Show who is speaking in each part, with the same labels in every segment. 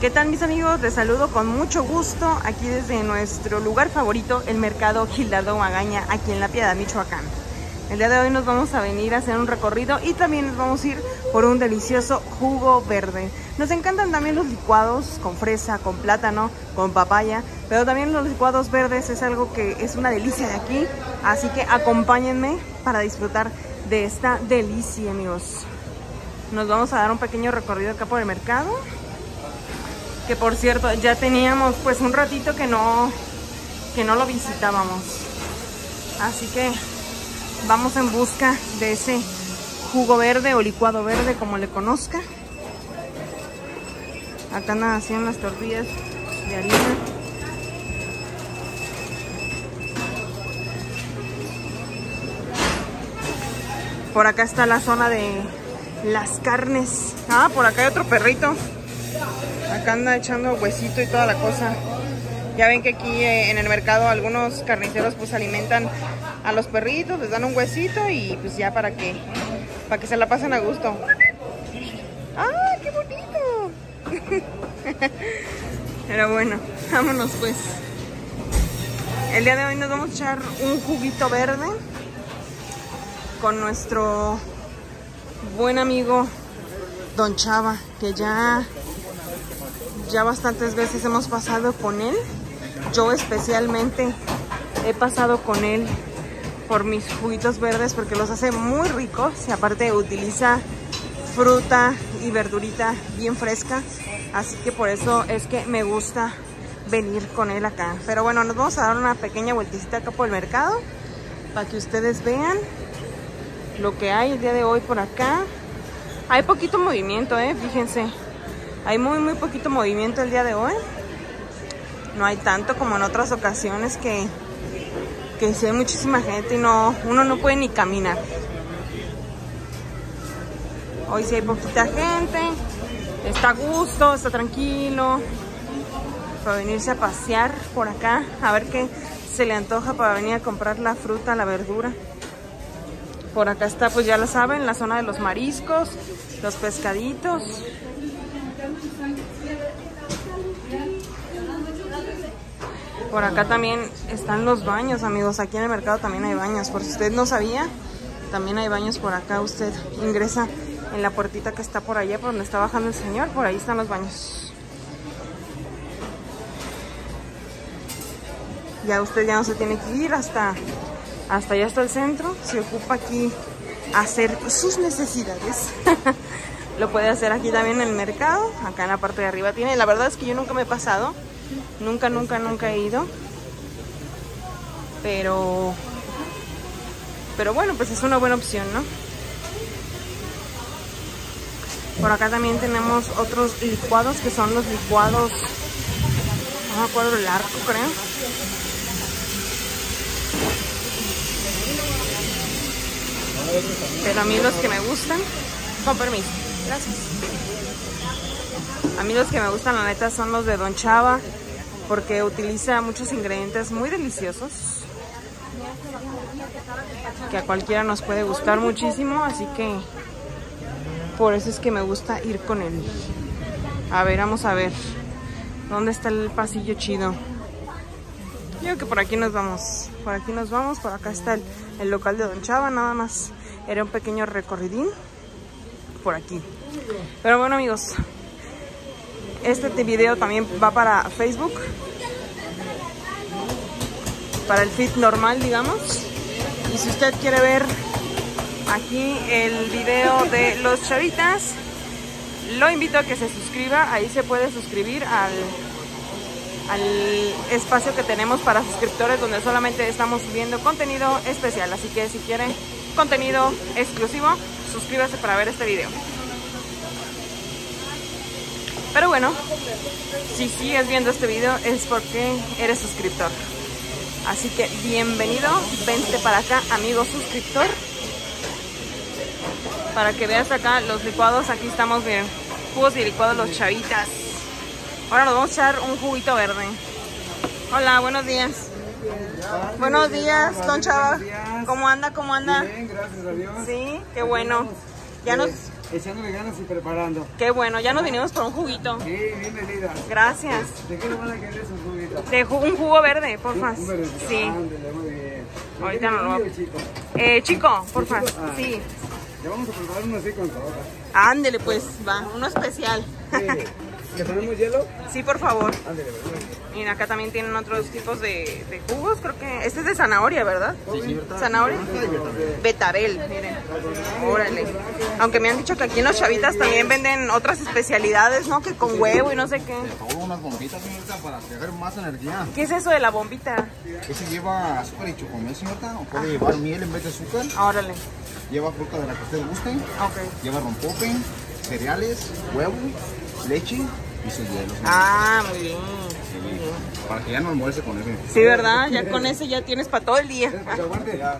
Speaker 1: ¿Qué tal mis amigos? Les saludo con mucho gusto aquí desde nuestro lugar favorito, el Mercado Gildardo Magaña, aquí en La Piedad, Michoacán. El día de hoy nos vamos a venir a hacer un recorrido y también nos vamos a ir por un delicioso jugo verde. Nos encantan también los licuados con fresa, con plátano, con papaya, pero también los licuados verdes es algo que es una delicia de aquí, así que acompáñenme para disfrutar de esta delicia, amigos. Nos vamos a dar un pequeño recorrido acá por el mercado, que por cierto ya teníamos pues un ratito que no, que no lo visitábamos, así que vamos en busca de ese jugo verde o licuado verde como le conozca. Acá andan haciendo las tortillas de harina. Por acá está la zona de las carnes. Ah, por acá hay otro perrito. Acá anda echando huesito y toda la cosa. Ya ven que aquí eh, en el mercado algunos carniceros pues alimentan a los perritos, les dan un huesito y pues ya para que, para que se la pasen a gusto. ¡Ah, qué bonito! Pero bueno, vámonos pues. El día de hoy nos vamos a echar un juguito verde con nuestro buen amigo Don Chava, que ya, ya bastantes veces hemos pasado con él. Yo especialmente he pasado con él por mis juguitos verdes porque los hace muy ricos y aparte utiliza fruta y verdurita bien fresca. Así que por eso es que me gusta venir con él acá. Pero bueno, nos vamos a dar una pequeña vueltecita acá por el mercado para que ustedes vean lo que hay el día de hoy por acá. Hay poquito movimiento, eh, fíjense. Hay muy, muy poquito movimiento el día de hoy. No hay tanto como en otras ocasiones que, que hay muchísima gente y no, uno no puede ni caminar. Hoy sí hay poquita gente, está a gusto, está tranquilo. Para venirse a pasear por acá, a ver qué se le antoja para venir a comprar la fruta, la verdura. Por acá está, pues ya lo saben, la zona de los mariscos, los pescaditos. Por acá también están los baños, amigos. Aquí en el mercado también hay baños. Por si usted no sabía, también hay baños por acá. Usted ingresa en la puertita que está por allá, por donde está bajando el señor. Por ahí están los baños. Ya usted ya no se tiene que ir hasta, hasta allá hasta el centro. Se ocupa aquí hacer sus necesidades. Lo puede hacer aquí también en el mercado. Acá en la parte de arriba tiene. La verdad es que yo nunca me he pasado. Nunca, nunca, nunca he ido. Pero... Pero bueno, pues es una buena opción, ¿no? Por acá también tenemos otros licuados que son los licuados... No me acuerdo el arco, creo. Pero a mí los que me gustan... Con permiso. Gracias. A mí los que me gustan, la neta, son los de Don Chava porque utiliza muchos ingredientes muy deliciosos que a cualquiera nos puede gustar muchísimo, así que por eso es que me gusta ir con él. A ver, vamos a ver. ¿Dónde está el pasillo chido? Yo creo que por aquí nos vamos. Por aquí nos vamos. Por acá está el, el local de Don Chava. Nada más era un pequeño recorridín. Por aquí. Pero bueno, amigos. Este video también va para Facebook. Para el feed normal, digamos. Y si usted quiere ver aquí el video de los chavitas, lo invito a que se suscriba. Ahí se puede suscribir al, al espacio que tenemos para suscriptores donde solamente estamos subiendo contenido especial. Así que si quiere contenido exclusivo, suscríbase para ver este video. Pero bueno, si sigues viendo este video es porque eres suscriptor. Así que bienvenido, vente para acá, amigo suscriptor. Para que veas acá los licuados, aquí estamos bien. Jugos y licuados los chavitas. Ahora nos vamos a echar un juguito verde. Hola, buenos días. Buenos días, Don Chava. ¿Cómo anda? ¿Cómo anda?
Speaker 2: Bien, gracias a Dios.
Speaker 1: Sí, qué bueno. Ya nos,
Speaker 2: echándole ganas y preparando.
Speaker 1: Qué bueno, ya nos vinimos por un juguito.
Speaker 2: Sí, bienvenida.
Speaker 1: Gracias.
Speaker 2: ¿De qué le van a querer sus juguitos?
Speaker 1: De ju- un jugo verde, porfa.
Speaker 2: Un verde.
Speaker 1: Sí.
Speaker 2: Ándele, muy bien.
Speaker 1: Ahorita no lo
Speaker 2: ¿Niño
Speaker 1: voy
Speaker 2: o chico?
Speaker 1: Eh, chico, porfa.
Speaker 2: Ah.
Speaker 1: Sí.
Speaker 2: Le vamos a preparar uno así con soda.
Speaker 1: Ándele, pues, va, uno especial.
Speaker 2: Sí. ¿Le ponemos hielo?
Speaker 1: Sí, por favor.
Speaker 2: ¿verdad?
Speaker 1: Miren, acá también tienen otros tipos de, de jugos, creo que... Este es de zanahoria, ¿verdad? ¿Zanahoria? Betabel, miren. Órale. Aunque me han dicho que aquí en los chavitas también venden otras especialidades, ¿no? Que con huevo y no sé qué.
Speaker 3: Todo unas bombitas, señorita, para tener más energía.
Speaker 1: ¿Qué es eso de la bombita?
Speaker 3: Ese lleva azúcar y chocomel, señorita, o puede llevar miel en vez de azúcar.
Speaker 1: Órale.
Speaker 3: Lleva fruta de la que usted guste.
Speaker 1: Ok.
Speaker 3: Lleva rompope, cereales, huevo, leche y sus hielos.
Speaker 1: Ah, muy bien.
Speaker 3: Para que ya no almuerce con ese.
Speaker 1: Sí, ¿verdad? Ya con ese ya tienes para todo el día.
Speaker 2: Aguante.
Speaker 3: Ya,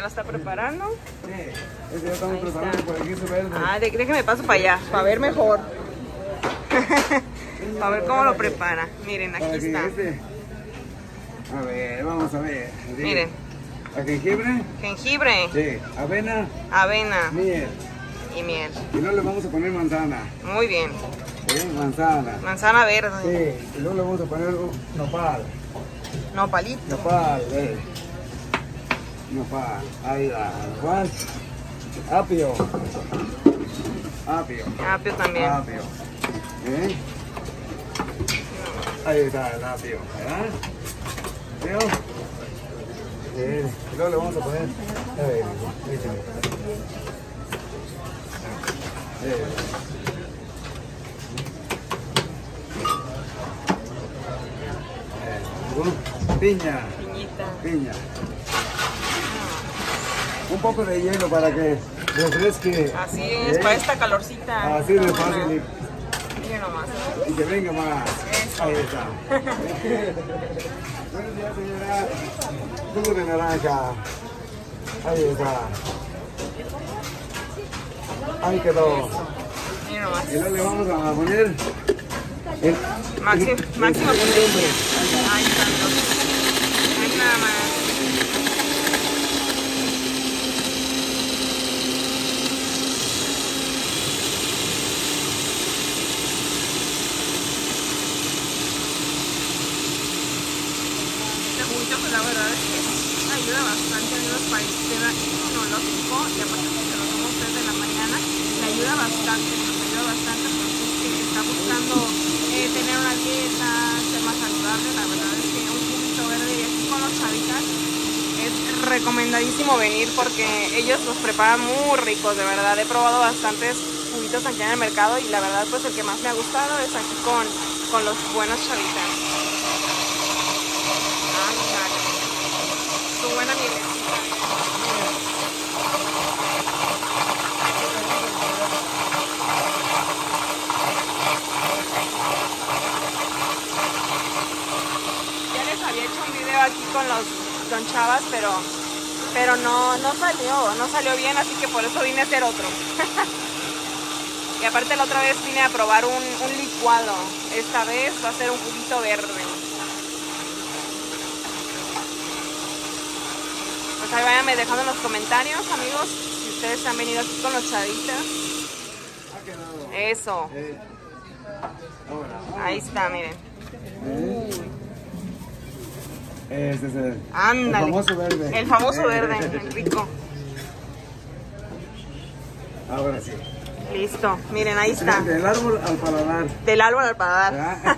Speaker 1: la está preparando.
Speaker 2: Sí, ya estamos preparando por aquí verde.
Speaker 1: Ah, déjeme paso para allá, para ver mejor. para ver cómo lo prepara. Miren, aquí está.
Speaker 2: este- A ver, vamos a ver.
Speaker 1: Miren,
Speaker 2: A jengibre,
Speaker 1: jengibre,
Speaker 2: sí. Avena,
Speaker 1: avena
Speaker 2: miel.
Speaker 1: Y miel.
Speaker 2: Y luego le vamos a poner manzana.
Speaker 1: Muy bien.
Speaker 2: Manzana.
Speaker 1: Manzana verde,
Speaker 2: Sí. Y luego le vamos a poner nopal.
Speaker 1: nopalito.
Speaker 2: Nopal, eh. Nopal. Ahí va. ¿Cuál? Apio. Apio.
Speaker 1: Apio también.
Speaker 2: Apio. ¿Eh? Ahí está el apio. ¿Verdad? ¿Veo? Bien. Y luego le vamos a poner. A ver, Piña,
Speaker 1: Piñita.
Speaker 2: piña. Un poco de hielo para que refresque.
Speaker 1: Así es,
Speaker 2: ¿eh?
Speaker 1: para esta calorcita.
Speaker 2: Así de fácil
Speaker 1: nomás.
Speaker 2: y que venga más.
Speaker 1: Eso.
Speaker 2: Ahí está. Buenos días, señora. Jugo de naranja. Ahí está. Ahí quedó.
Speaker 1: Miren nomás.
Speaker 2: Y luego le vamos a poner el,
Speaker 1: Máximo,
Speaker 2: el-
Speaker 1: máximo
Speaker 2: el-
Speaker 1: potencia. Ahí están los. Ahí nada más. Este juguito, pues la verdad es que ayuda bastante, amigos, para el sistema inmunológico y aparte que se lo toma usted de la mañana, le ayuda bastante, nos ayuda bastante porque es que está buscando eh, tener una dieta, ser más saludable, la verdad es que un juguito verde y aquí con los chavitas es recomendadísimo venir porque ellos los preparan muy ricos, de verdad. He probado bastantes juguitos aquí en el mercado y la verdad pues el que más me ha gustado es aquí con, con los buenos chavitas. Ándale. Su buena mielecita. Ya les había hecho un video aquí con los don chavas, pero pero no no salió, no salió bien, así que por eso vine a hacer otro. y aparte la otra vez vine a probar un, un licuado. Esta vez va a ser un juguito verde. Pues ahí váyanme dejando en los comentarios, amigos, si ustedes han venido aquí con los chavitas. Eso,
Speaker 2: Eh,
Speaker 1: ahí está, miren.
Speaker 2: Es el,
Speaker 1: Ándale.
Speaker 2: el famoso verde.
Speaker 1: El famoso
Speaker 2: Eh,
Speaker 1: verde, el rico.
Speaker 2: Ahora sí.
Speaker 1: Listo, miren, ahí está.
Speaker 2: Del árbol al paladar.
Speaker 1: Del árbol al paladar.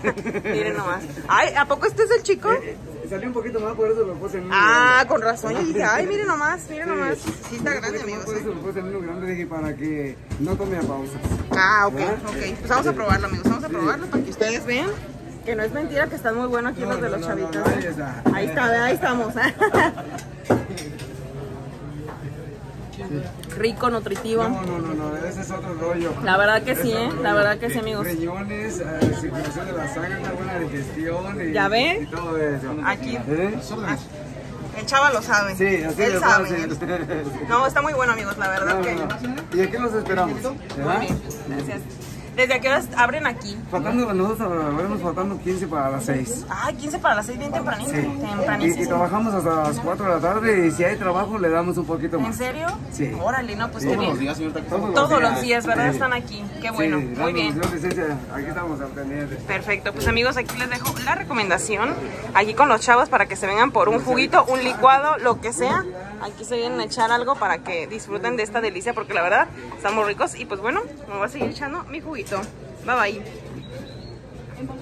Speaker 2: ¿verdad?
Speaker 1: miren nomás. Ay, ¿a poco este es el chico?
Speaker 2: Eh, eh, Salió un poquito más, por eso lo puse en uno
Speaker 1: Ah,
Speaker 2: grande.
Speaker 1: con razón. Yo dije, ay, miren nomás, miren nomás. Sí
Speaker 2: Sí,
Speaker 1: está grande, amigos.
Speaker 2: Por eso
Speaker 1: ¿eh?
Speaker 2: lo puse en uno grande, dije, para que no tome a pausa.
Speaker 1: Ah, ok,
Speaker 2: ¿verdad?
Speaker 1: ok. Pues vamos a probarlo, amigos. Vamos a probarlo para que ustedes vean que no es mentira que están muy buenos aquí los de los
Speaker 2: No, no, no,
Speaker 1: chavitos.
Speaker 2: no, ahí está.
Speaker 1: Ahí está, ve, ahí estamos. Rico, nutritivo.
Speaker 2: No, no, no, no, ese es otro rollo.
Speaker 1: La verdad que sí, ¿eh? La verdad que sí, amigos.
Speaker 2: Riñones, eh, circulación de la sangre, una buena digestión. Y,
Speaker 1: ¿Ya ve?
Speaker 2: Y todo eso.
Speaker 1: Aquí.
Speaker 2: ¿Eh?
Speaker 1: El chava lo sabe.
Speaker 2: Sí, así
Speaker 1: Él
Speaker 2: de
Speaker 1: sabe. No, está muy bueno, amigos, la verdad
Speaker 2: No,
Speaker 1: que.
Speaker 2: no, no. ¿Y aquí los esperamos?
Speaker 1: Muy bien, gracias. ¿Desde qué horas abren aquí?
Speaker 2: Faltando, nosotros abrimos faltando 15 para las 6.
Speaker 1: Ah, 15 para las 6, bien tempranito.
Speaker 2: Sí. Y, y trabajamos hasta las 4 de la tarde y si hay trabajo le damos un poquito
Speaker 1: ¿En
Speaker 2: más.
Speaker 1: serio?
Speaker 2: Sí.
Speaker 1: Órale, no, pues
Speaker 2: Sí.
Speaker 1: qué
Speaker 3: Todos los
Speaker 1: bien.
Speaker 3: días, señorita.
Speaker 2: Todos
Speaker 1: Todos los días, ¿verdad?
Speaker 2: Sí.
Speaker 1: Están aquí. Qué bueno.
Speaker 2: Sí,
Speaker 1: Muy bien.
Speaker 2: licencia, aquí estamos al pendiente.
Speaker 1: Perfecto, pues amigos, aquí les dejo la recomendación, aquí con los chavos para que se vengan por un juguito, un licuado, lo que sea. Aquí se vienen a echar algo para que disfruten de esta delicia, porque la verdad están muy ricos. Y pues bueno, me voy a seguir echando mi juguito. Bye bye.